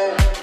end.